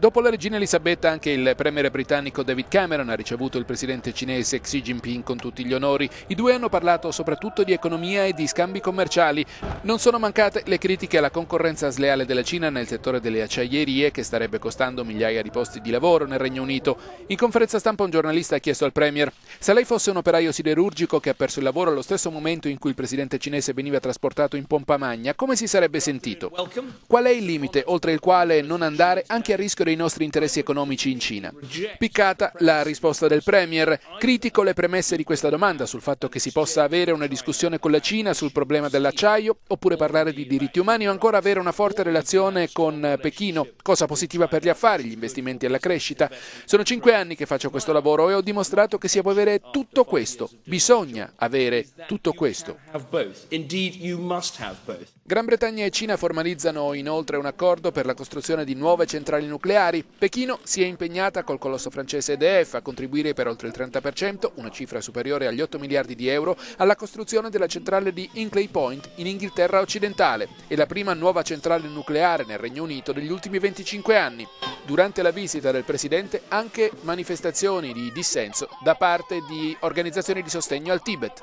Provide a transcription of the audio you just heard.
Dopo la regina Elisabetta anche il premier britannico David Cameron ha ricevuto il presidente cinese Xi Jinping con tutti gli onori. I due hanno parlato soprattutto di economia e di scambi commerciali. Non sono mancate le critiche alla concorrenza sleale della Cina nel settore delle acciaierie che starebbe costando migliaia di posti di lavoro nel Regno Unito. In conferenza stampa un giornalista ha chiesto al premier se lei fosse un operaio siderurgico che ha perso il lavoro allo stesso momento in cui il presidente cinese veniva trasportato in pompa magna, come si sarebbe sentito? Qual è il limite oltre il quale non andare anche a rischio dei nostri interessi economici in Cina. Piccata la risposta del Premier. Critico le premesse di questa domanda sul fatto che si possa avere una discussione con la Cina sul problema dell'acciaio, oppure parlare di diritti umani o ancora avere una forte relazione con Pechino, cosa positiva per gli affari, gli investimenti e la crescita. Sono cinque anni che faccio questo lavoro e ho dimostrato che si può avere tutto questo. Bisogna avere tutto questo. Gran Bretagna e Cina formalizzano inoltre un accordo per la costruzione di nuove centrali nucleari. Pechino si è impegnata col colosso francese EDF a contribuire per oltre il 30%, una cifra superiore agli 8 miliardi di euro, alla costruzione della centrale di Hinkley Point in Inghilterra occidentale e la prima nuova centrale nucleare nel Regno Unito degli ultimi 25 anni. Durante la visita del Presidente anche manifestazioni di dissenso da parte di organizzazioni di sostegno al Tibet.